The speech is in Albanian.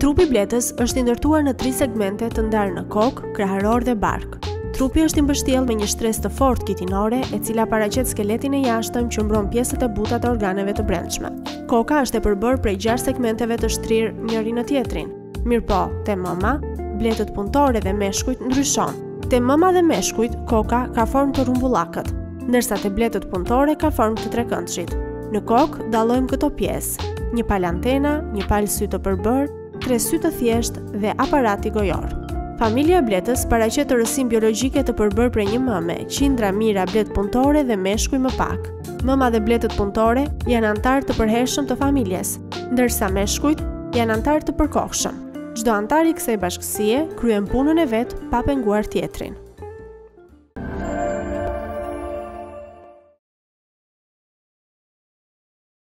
Trupi i bletës është i ndërtuar në tri segmente të ndarë në kokë, kraharor dhe bark. Trupi është i mbështjellë me një shtresë të fortë kitinore, e cila paraqet skeletin e jashtëm që mbron pjesët e buta të organeve të brendshme. Koka është e përbërë prej gjashtë segmenteve të shtrirë njëri në tjetrin. Mirëpo, te mëma, bletët punëtore dhe meshkujt ndryshon. Te mëma dhe meshkujt, koka ka formë të rrumbullakët, ndërsa te bletët punëtore ka formë të trekëndshit. Në kokë dallojmë këto pjesë: një palë antena, një palë sy të përbërë, tre sy të thjeshtë dhe aparati gojor. Familja e bletës paraqet tërësinë biologjike të përbërë prej një mëme, qindra mijëra bletë punëtore dhe meshkuj më pak. Mëma dhe bletët punëtore janë anëtarë të përhershëm të familjes, ndërsa meshkujt janë anëtarë të përkohshëm. Çdo anëtar i kësaj bashkësie kryen punën e vet pa penguar tjetrin.